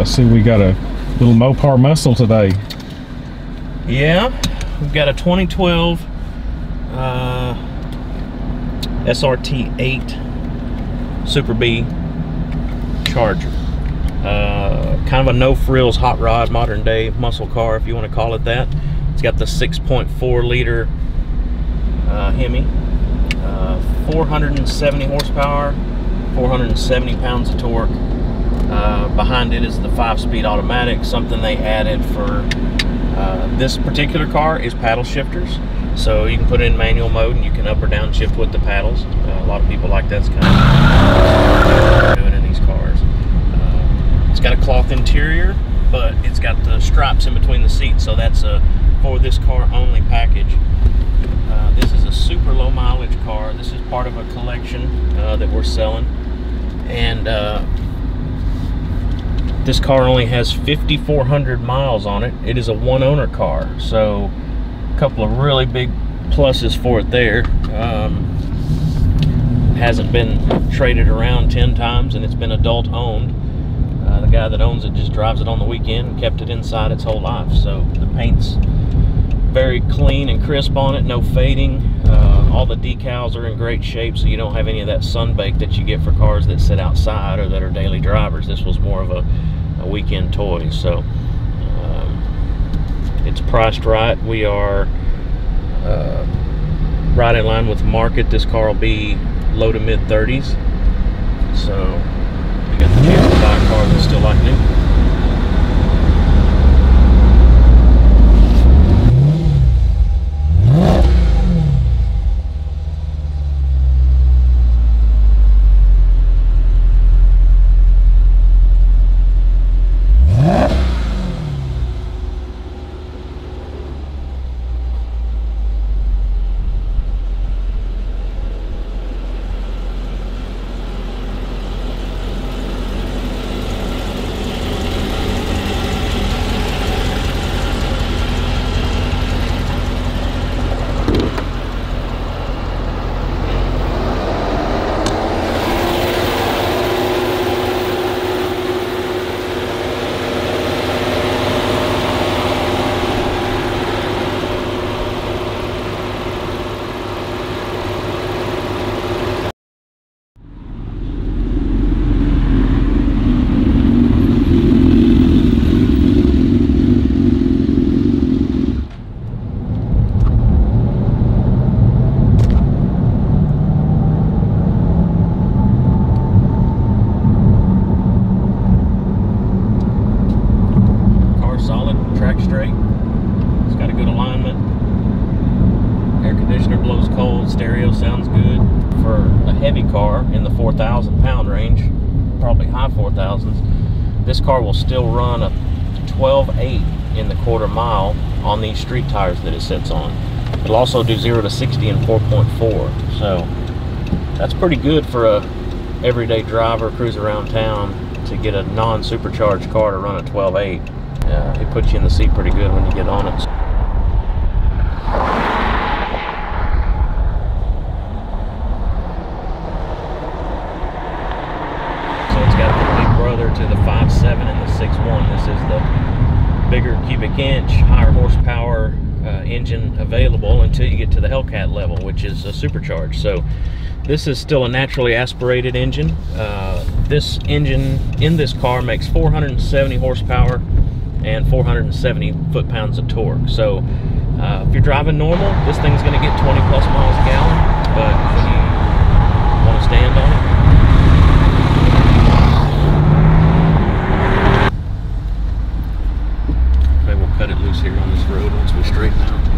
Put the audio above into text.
I see we got a little Mopar muscle today. Yeah, we've got a 2012 uh, SRT 8 Super Bee Charger. Uh, kind of a no frills hot rod, modern day muscle car, if you want to call it that. It's got the 6.4 liter uh, Hemi, uh, 470 horsepower, 470 pounds of torque. Uh, behind it is the five-speed automatic, something they added for uh, this particular car is paddle shifters. So you can put it in manual mode and you can up or down shift with the paddles. Uh, a lot of people like that's kind of doing in these cars. Uh, it's got a cloth interior, but it's got the stripes in between the seats, so that's a for this car only package. Uh, this is a super low mileage car. This is part of a collection that we're selling. And this car only has 5,400 miles on it. It is a one owner car. So a couple of really big pluses for it there. Um, hasn't been traded around 10 times and it's been adult owned. Uh, the guy that owns it just drives it on the weekend and kept it inside its whole life. So the paint's very clean and crisp on it, no fading. Uh, all the decals are in great shape, so you don't have any of that sunbake that you get for cars that sit outside or that are daily drivers. This was more of a, a weekend toy, so um, it's priced right. We are uh, right in line with market. This car will be low to mid 30s, so you got the chance to buy a car that's still like new. Straight. It's got a good alignment. Air conditioner blows cold. Stereo sounds good. For a heavy car in the 4,000 pound range, probably high 4,000s, this car will still run a 12.8 in the quarter mile on these street tires that it sits on. It'll also do 0 to 60 in 4.4. So that's pretty good for a everyday driver cruise around town to get a non-supercharged car to run a 12.8 it puts you in the seat pretty good when you get on it. So it's got the big brother to the 5.7 and the 6.1. This is the bigger cubic inch, higher horsepower uh, engine available until you get to the Hellcat level, which is a supercharged. So this is still a naturally aspirated engine. Uh, this engine in this car makes 470 horsepower and 470 foot-pounds of torque. So uh, if you're driving normal, this thing's going to get 20 plus miles a gallon, but you want to stand on it, okay, we'll cut it loose here on this road once we straighten out.